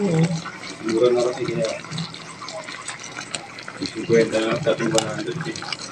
Oo. Mura na kasi kaya. 50 na lang, dating eh.